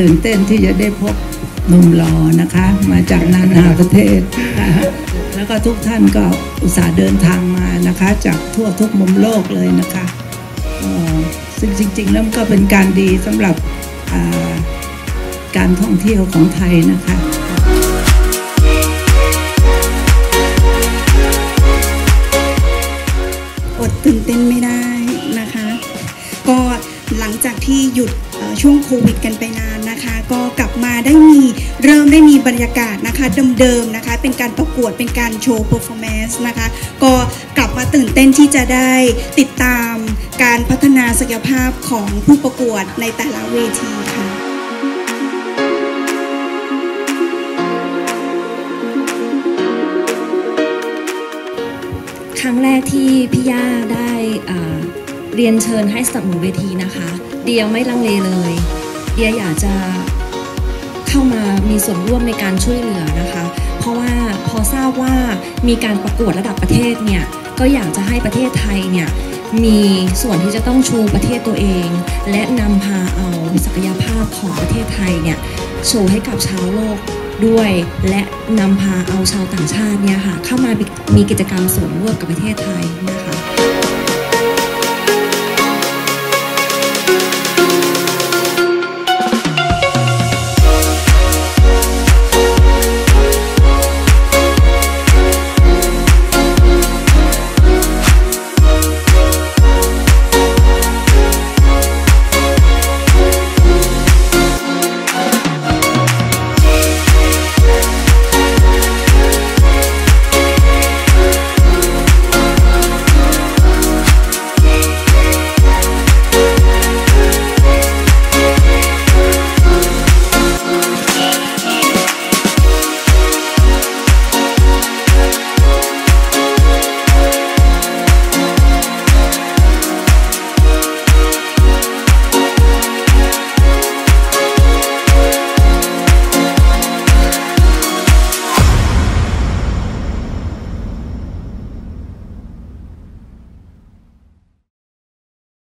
ตื่นเต้นที่จะได้พบหนุ่มหล่อนะคะ มาจากนานาประเทศ แล้วก็ทุกท่านก็อุตส่าห์เดินทางมานะคะ จากทั่วทุกมุมโลกเลยนะคะซึ่งจริง ๆ แล้วก็เป็นการดีสำหรับการท่องเที่ยวของไทยนะคะอดตื่นเต้นไม่ได้นะคะ หลังจากที่หยุดช่วงโควิดกันไปนานนะคะ ก็กลับมาได้มีเริ่มได้มีบรรยากาศนะคะเดิมๆนะคะ เป็นการประกวดเป็นการโชว์เ e อร์ฟอร์แมนซ์นะคะก็กลับมาตื่นเต้นที่จะได้ติดตามการพัฒนาศักยภาพของผู้ประกวดในแต่ละเวทีค่ะครั้งแรกที่พี่ย่าได้อ่า เรียนเชิญให้สนับสนุนเวทีนะคะ เดียไม่ลังเลเลย เดียอยากจะเข้ามามีส่วนร่วมในการช่วยเหลือนะคะ เพราะว่าพอทราบว่ามีการประกวดระดับประเทศเนี่ยก็อยากจะให้ประเทศไทยเนี่ยมีส่วนที่จะต้องชูประเทศตัวเอง และนำพาเอาศักยภาพของประเทศไทยเนี่ยโชว์ให้กับชาวโลกด้วย และนำพาเอาชาวต่างชาติเนี่ยค่ะเข้ามามีกิจกรรมส่วนร่วมกับประเทศไทยนะคะ